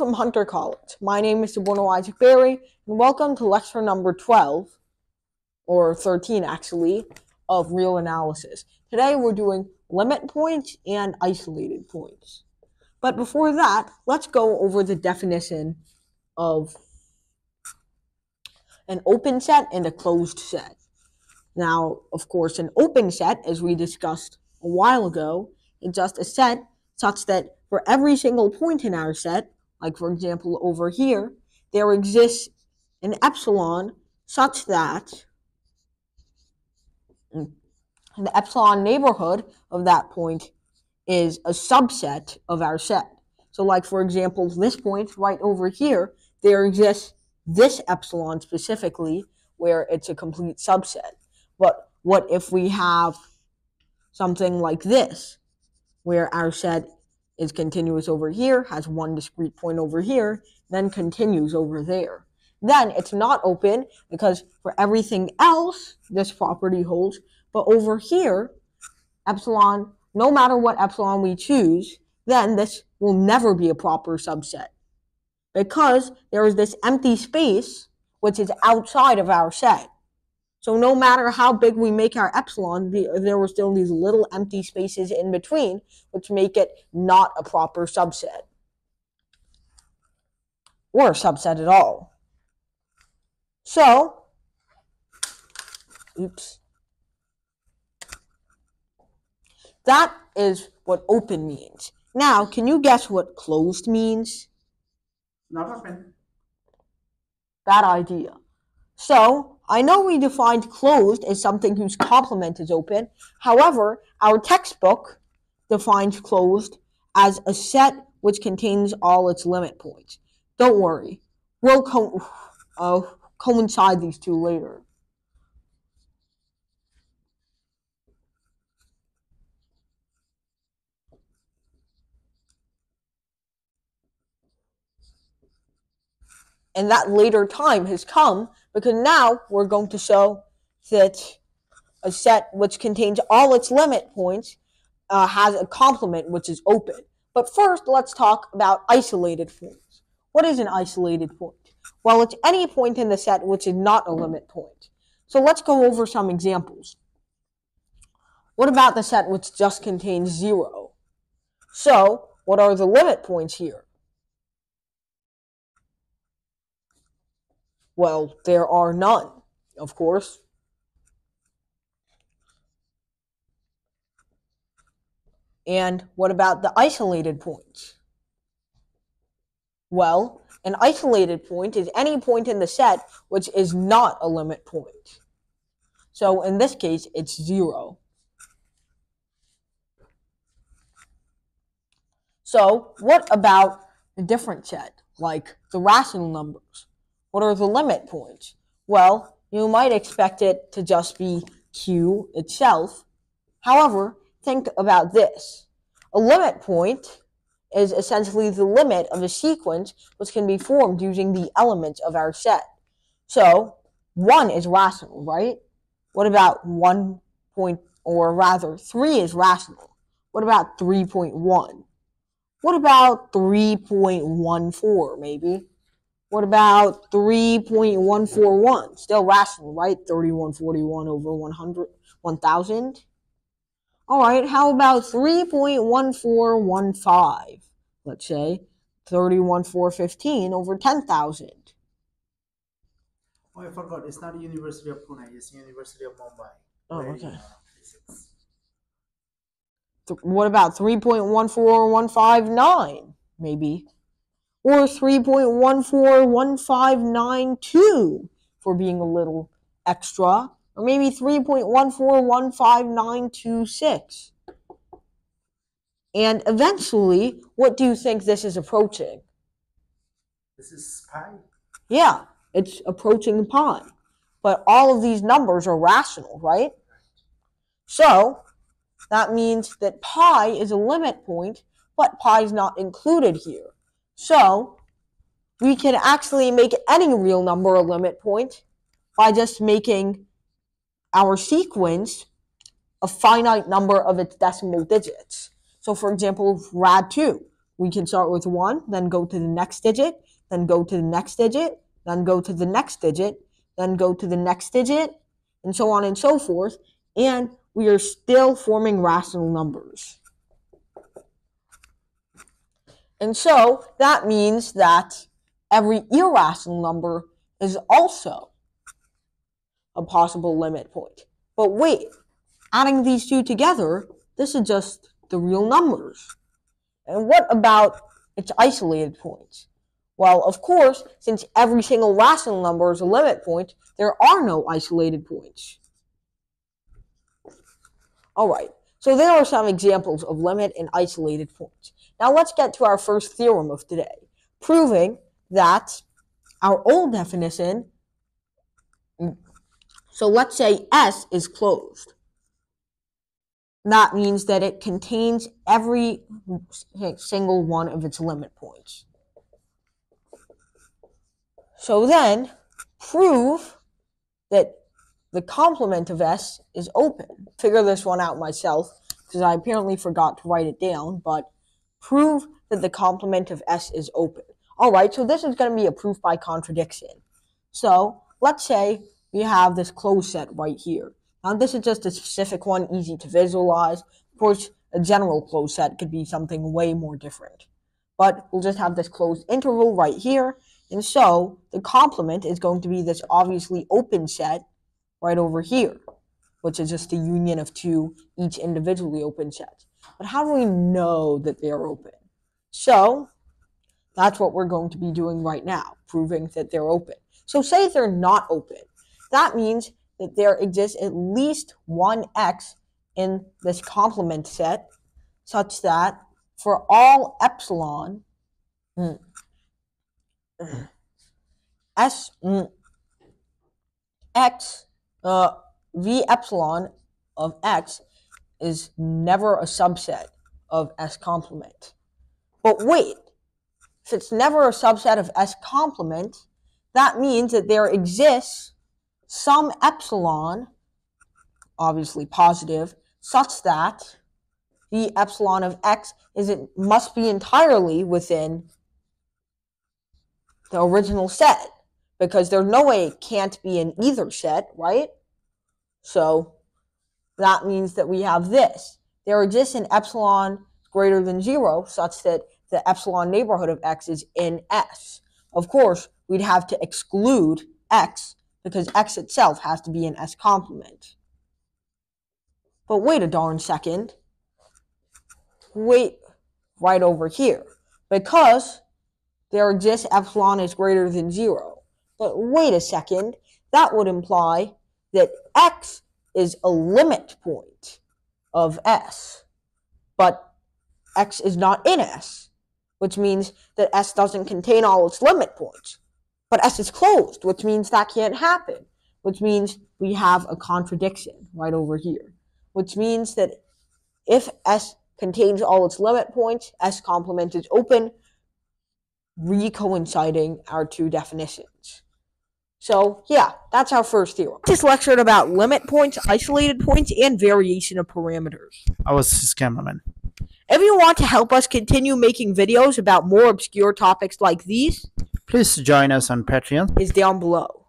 from Hunter College. My name is Suborno Isaac Bari, and welcome to lecture number 12, or 13 actually, of real analysis. Today we're doing limit points and isolated points. But before that, let's go over the definition of an open set and a closed set. Now, of course, an open set, as we discussed a while ago, is just a set such that for every single point in our set, like for example over here, there exists an epsilon such that the epsilon neighborhood of that point is a subset of our set. So like for example, this point right over here, there exists this epsilon specifically where it's a complete subset. But what if we have something like this, where our set is continuous over here, has one discrete point over here, then continues over there. Then it's not open because for everything else, this property holds. But over here, epsilon, no matter what epsilon we choose, then this will never be a proper subset. Because there is this empty space which is outside of our set. So no matter how big we make our epsilon, there were still these little empty spaces in between, which make it not a proper subset. Or a subset at all. So, oops. That is what open means. Now, can you guess what closed means? Not open. Bad idea. So, I know we defined closed as something whose complement is open. However, our textbook defines closed as a set which contains all its limit points. Don't worry, we'll co- uh, coincide these two later. And that later time has come because now we're going to show that a set which contains all its limit points uh, has a complement which is open. But first, let's talk about isolated points. What is an isolated point? Well, it's any point in the set which is not a limit point. So let's go over some examples. What about the set which just contains zero? So, what are the limit points here? Well, there are none, of course. And what about the isolated points? Well, an isolated point is any point in the set which is not a limit point. So in this case, it's zero. So what about a different set, like the rational numbers? What are the limit points? Well, you might expect it to just be q itself. However, think about this. A limit point is essentially the limit of a sequence which can be formed using the elements of our set. So, 1 is rational, right? What about 1 point, or rather, 3 is rational? What about 3.1? What about 3.14, maybe? What about 3.141? Still rational, right? 3141 over 100, 1000. All right, how about 3.1415? Let's say 31415 over 10,000. Oh, I forgot. It's not University of Pune. It's University of Mumbai. Oh, okay. What about 3.14159? Maybe or 3.141592 for being a little extra, or maybe 3.141596. And eventually, what do you think this is approaching? This is pi. Yeah, it's approaching pi. But all of these numbers are rational, right? So, that means that pi is a limit point, but pi is not included here. So we can actually make any real number a limit point by just making our sequence a finite number of its decimal digits. So for example, rad 2, we can start with 1, then go to the next digit, then go to the next digit, then go to the next digit, then go to the next digit, and so on and so forth. And we are still forming rational numbers. And so that means that every irrational number is also a possible limit point. But wait, adding these two together, this is just the real numbers. And what about its isolated points? Well, of course, since every single rational number is a limit point, there are no isolated points. Alright, so there are some examples of limit and isolated points. Now let's get to our first theorem of today, proving that our old definition, so let's say S is closed. That means that it contains every single one of its limit points. So then, prove that the complement of S is open. Figure this one out myself, because I apparently forgot to write it down, but prove that the complement of S is open. Alright, so this is going to be a proof by contradiction. So, let's say we have this closed set right here. Now, this is just a specific one, easy to visualize. Of course, a general closed set could be something way more different. But we'll just have this closed interval right here, and so the complement is going to be this obviously open set right over here, which is just a union of two each individually open sets. But how do we know that they are open? So that's what we're going to be doing right now, proving that they're open. So say they're not open. That means that there exists at least one x in this complement set such that for all epsilon, mm, S mm, X uh, V epsilon of X is never a subset of S complement. But wait, if it's never a subset of S complement, that means that there exists some epsilon, obviously positive, such that the epsilon of X is it must be entirely within the original set because there's no way it can't be in either set, right? So that means that we have this. There exists an epsilon greater than zero such that the epsilon neighborhood of x is in S. Of course, we'd have to exclude x because x itself has to be an S complement. But wait a darn second. Wait right over here. Because there exists epsilon is greater than zero. But wait a second, that would imply that x is a limit point of S, but x is not in S, which means that S doesn't contain all its limit points. But S is closed, which means that can't happen, which means we have a contradiction right over here, which means that if S contains all its limit points, S complement is open, recoinciding our two definitions. So, yeah, that's our first theorem. Just lectured about limit points, isolated points, and variation of parameters. I was his cameraman. If you want to help us continue making videos about more obscure topics like these, Please join us on Patreon. is down below.